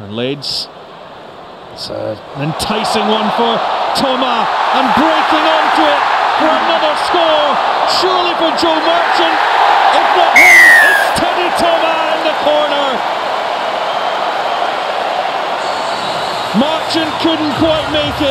And Leeds. It's uh, an enticing one for Thomas and breaking onto it for another score. Surely for Joe Marchant. If not him, it's Teddy Thomas in the corner. Marchant couldn't quite make it.